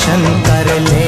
रोशन कर ले